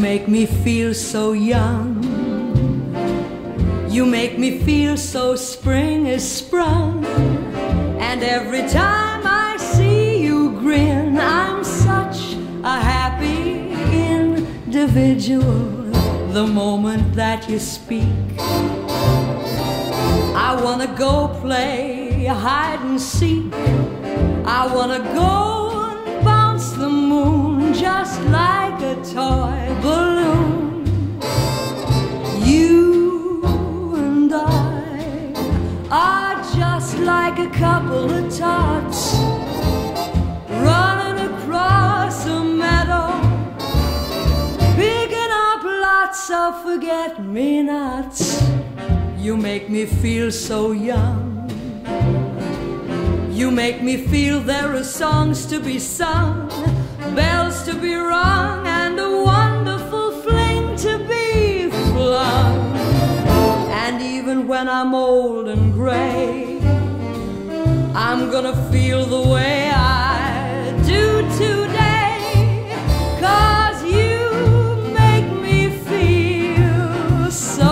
Make me feel so young. You make me feel so spring is sprung. And every time I see you grin, I'm such a happy individual. The moment that you speak, I wanna go play hide and seek. I wanna go like a couple of tots running across a meadow, picking up lots of forget me nots. You make me feel so young. You make me feel there are songs to be sung, bells to be rung, and a wonderful fling to be flung. And even when I'm old and gray, I'm gonna feel the way I do today. Cause you make me feel so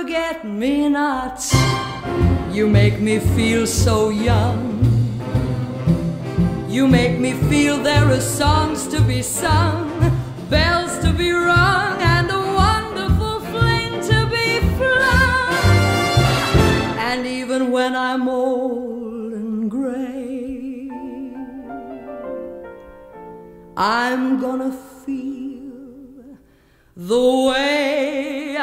forget me nots. You make me feel so young. You make me feel there are songs to be sung, bells to be rung, and a wonderful fling to be flung. And even when I'm old and gray, I'm gonna feel the way